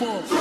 people.